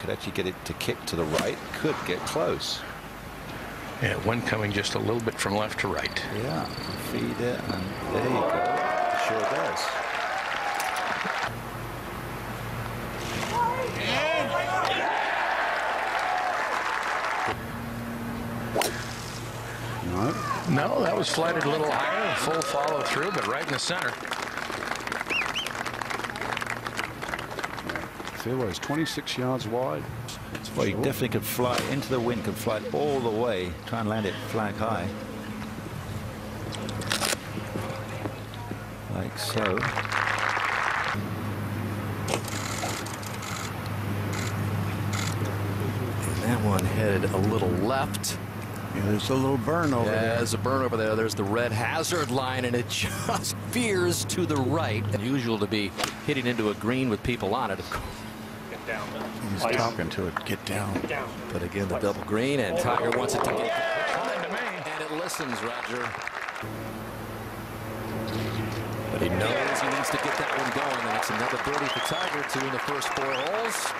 Could actually get it to kick to the right. Could get close. Yeah, one coming just a little bit from left to right. Yeah, feed it, and there you go. Sure does. No. No, that was flighted a little higher, full follow through, but right in the center. Fairway's 26 yards wide. Well, you definitely could fly into the wind, could fly it all the way, try and land it flag high. Like so. And that one headed a little left. Yeah, there's a little burn over Yeah, there. there's a burn over there. There's the red hazard line, and it just veers to the right. Unusual to be hitting into a green with people on it. He's talking to it. Get down. But again, the double green, and Tiger wants it to get. And it listens, Roger. But he knows he needs to get that one going, and it's another birdie for Tiger, two in the first four holes.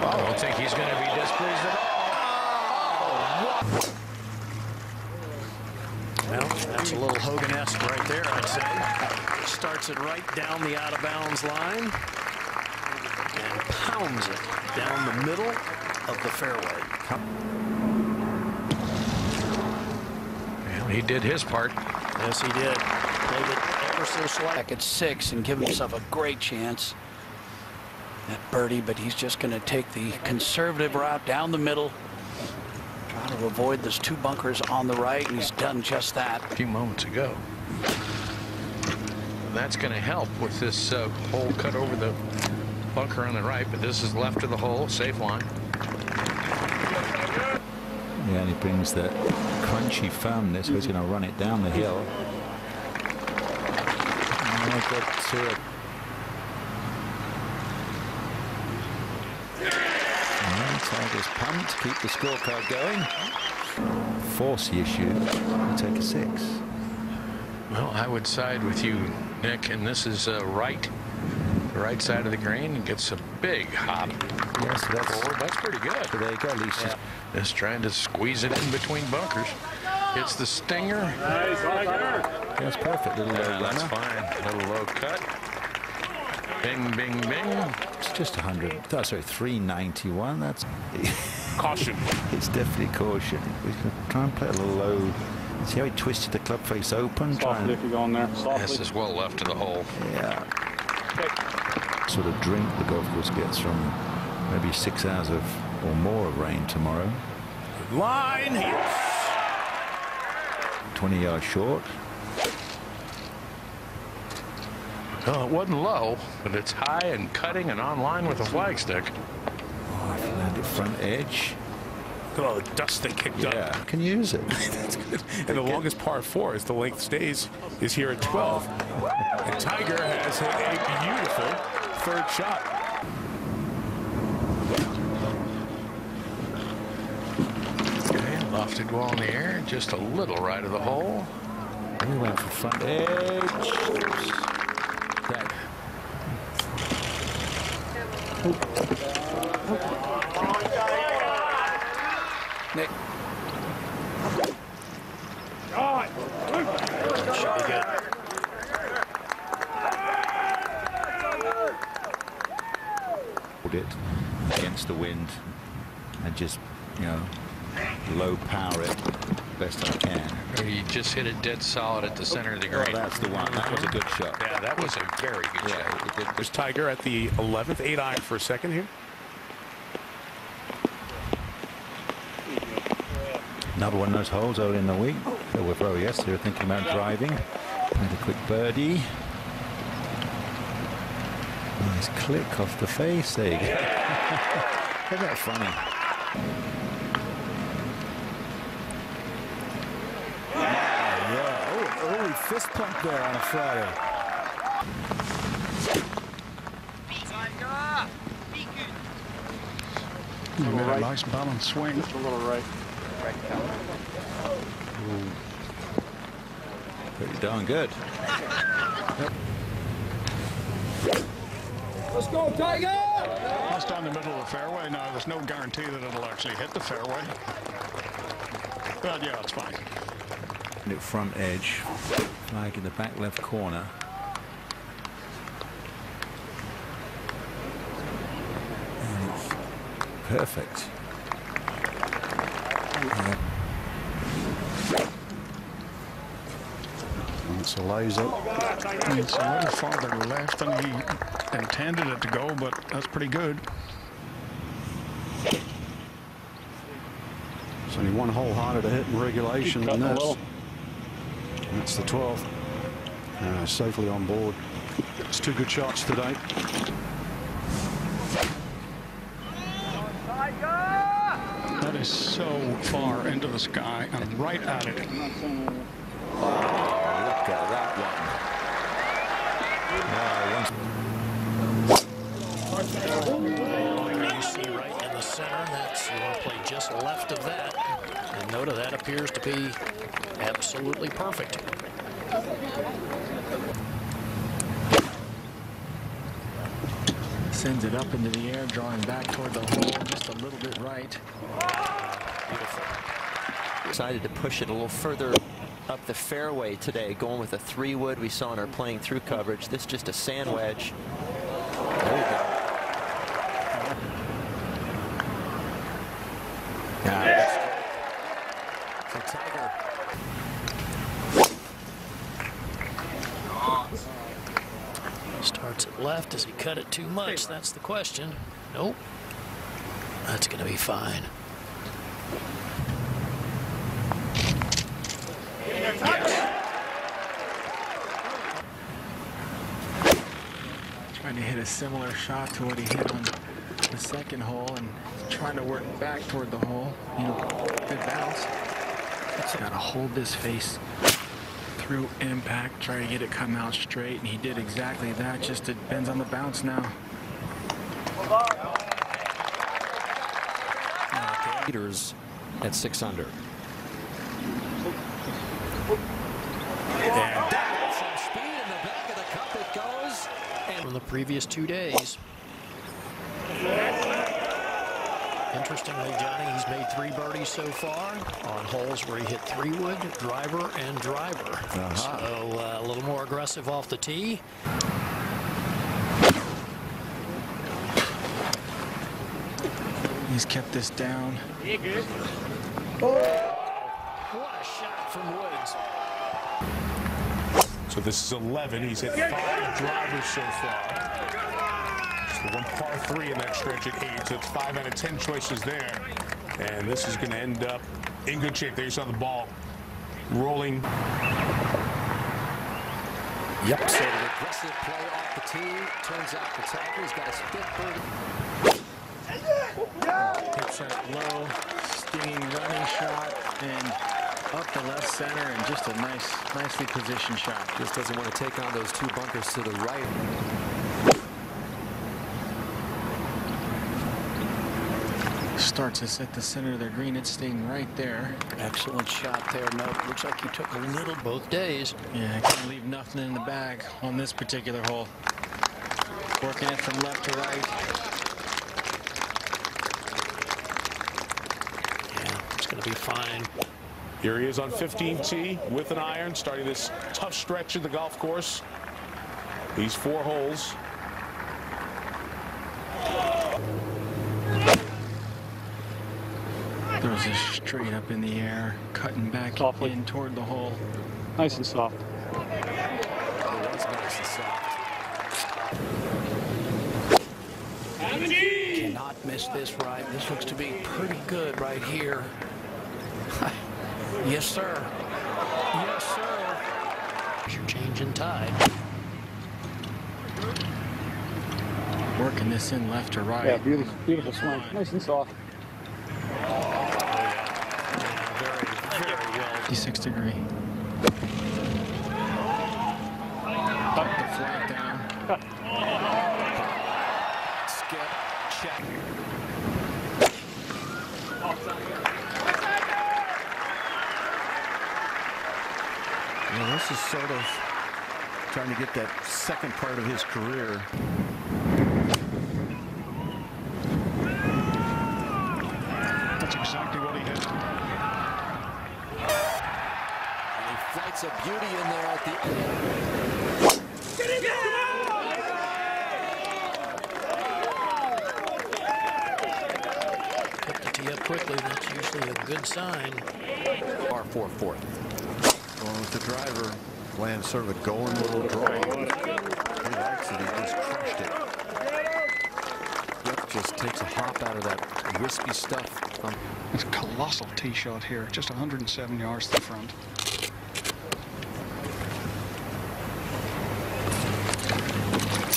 I don't think he's going to be displeased at all. Oh, Well, that's a little Hogan-esque right there, I'd say. Starts it right down the out-of-bounds line and pounds it down the middle of the fairway. Well, he did his part. Yes, he did. Played it ever so slight. back at six and give himself a great chance at birdie, but he's just going to take the conservative route down the middle, try to avoid those two bunkers on the right, and he's done just that. a few moments ago. That's going to help with this uh, hole cut over the bunker on the right, but this is left of the hole, safe line. Yeah, and he brings the crunchy firmness, where he's going to run it down the hill. And I got to it. Well, Tiger's pumped, keep the scorecard going. Force the issue, you take a six. Well, I would side with you, Nick, and this is uh, right, the right side of the green, and gets a big hop Yes, that's, forward. That's pretty good. so there you go, at least he's Just trying to squeeze it in between bunkers. It's the stinger. That's perfect. Little low Yeah, that's runner. fine. Little low cut. Bing, bing, bing. It's just 100. Oh, sorry, 391. That's Caution. it's definitely caution. We can try and play a little low. See how he twisted the club face open. Try and, you go in there. This is well left of the hole. yeah. Sort of drink the golf course gets from maybe six hours of or more of rain tomorrow. Line. 20 yards short. Well, it wasn't low, but it's high and cutting and on line with the flagstick. Oh, if you land it front edge. Oh, dust they kicked up. Yeah, can use it. That's good. And the longest par four, as the length stays, is here at 12. And Tiger has hit a beautiful third shot. Okay, lofted wall in the air, just a little right of the hole. We went for front edge. That Nick, hold it against the wind and just, you know, low power it best I can. You just hit it dead solid at the center of the Oh, green. that's the one. That was a good shot. Yeah, that was a very good shot. Yeah, it. There's Tiger at the 11th, 8 iron for a second here. Another one of those holes early in the week. They were very yesterday. They were thinking about driving. Made a quick birdie. Nice click off the face. There you go. Isn't that funny? Yeah. Oh, early fist pump there on a Friday. You made a nice balanced swing. Just a little right. Pretty darn good. Let's go, Tiger! That's down the middle of the fairway. Now, there's no guarantee that it'll actually hit the fairway. But yeah, it's fine. At front edge, flag in the back left corner. And it's perfect. And it's a laser. It's a little farther left than he intended it to go, but that's pretty good. It's only one hole harder to hit in regulation than this. And That's the 12th. Uh, safely on board. It's two good shots today. That is so far into the sky and right at it. Look at that one. You see right in the center, that's, you want to play just left of that. And note that appears to be absolutely perfect. Sends it up into the air, drawing back toward the hole, just a little bit right. Decided to push it a little further up the fairway today, going with a three wood we saw in our playing through coverage. This just a sand wedge. There you go. For Tiger. Starts it left. Does he cut it too much? That's the question. Nope. That's going to be fine. Trying to hit a similar shot to what he hit on the second hole and trying to work back toward the hole. You know, good bounce. He's got to hold this face through impact, try to get it come out straight, and he did exactly that. Just it depends on the bounce now. Leaders at six under. Some speed in the back of the cup it goes. From the previous two days. Interestingly, Johnny, he's made three birdies so far on holes where he hit three wood, driver, and driver. So uh, a little more aggressive off the tee. He's kept this down. What a shot from Woods. So this is 11. He's hit five drivers so far. Just the one par three in that stretch at eight. So it's five out of 10 choices there. And this is going to end up in good shape. There you saw the ball rolling. Yep. So the aggressive play off the tee turns out the Tiger. He's got his fifth birdie. Hits that low, stinging running shot, and up the left center, and just a nice, nicely positioned shot. Just doesn't want to take on those two bunkers to the right. Starts us at the center of the green. It's staying right there. Excellent shot there. No, looks like he took a little Both days. Yeah, can't leave nothing in the bag on this particular hole. Working it from left to right. Yeah, it's going to be fine. Here he is on 15T with an iron, starting this tough stretch of the golf course. These four holes. Throws it straight up in the air, cutting back Softly. in toward the hole. Nice and soft. Nice and soft. Cannot miss this right. This looks to be pretty good right here. yes, sir. Yes, sir. You're changing tide. Working this in left to right. Yeah, beautiful, beautiful swing. Nice and soft. 56 degree. Up the flag down. Skip, check. Yeah, this is sort of trying to get that second part of his career. That's exactly And he flights a beauty in there at the Put the tee up quickly. That's usually a good sign. par four fourth. Going with the driver. Lands sort of a going little draw. He likes it. He just crushed it. Yep, just takes a hop out of that wispy stuff. From It's a colossal tee shot here, just 107 yards to the front.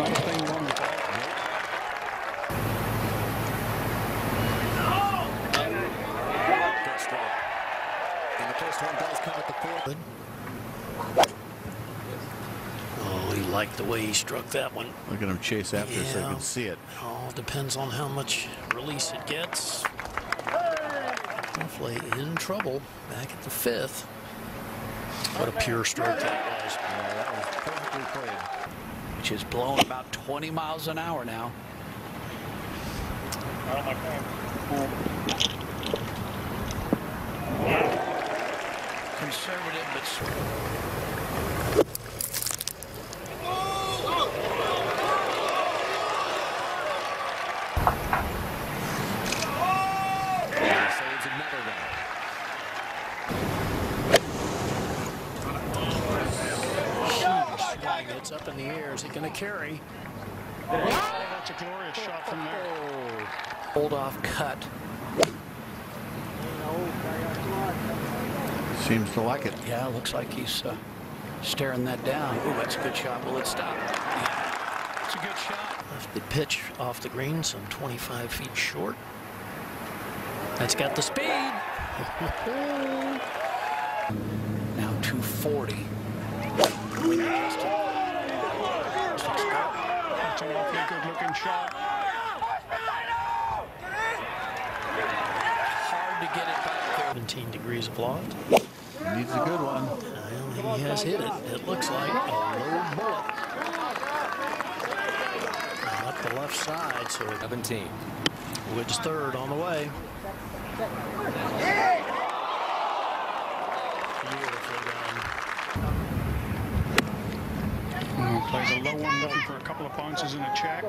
Not a thing wrong with that. first stroke. And the first one does come at the fourth. Oh, he liked the way he struck that one. Look at him chase after it so you can see it. All depends on how much release it gets. Definitely in trouble back at the fifth. What a pure stroke that was. that was perfectly played. Which is blowing about 20 miles an hour now. Conservative, but Saves another one. Huge swing. It's up in the air. Is it going to carry? That's a glorious shot from there. Oh. hold off cut. Seems to like it. Yeah, looks like he's uh, staring that down. Ooh, that's a good shot. Will it stop? Yeah, it's a good shot. Left the pitch off the green, some 25 feet short. That's got the speed. Now 240. That's an awfully good looking shot. Hard to get it back there. 17 degrees of loft. Needs a good one. Well, he has hit it. It looks like a low bullet. And up the left side, so 17. Woods third on the way. Beautifully done. Mm, Plays a low one, looking for a couple of bounces in a check.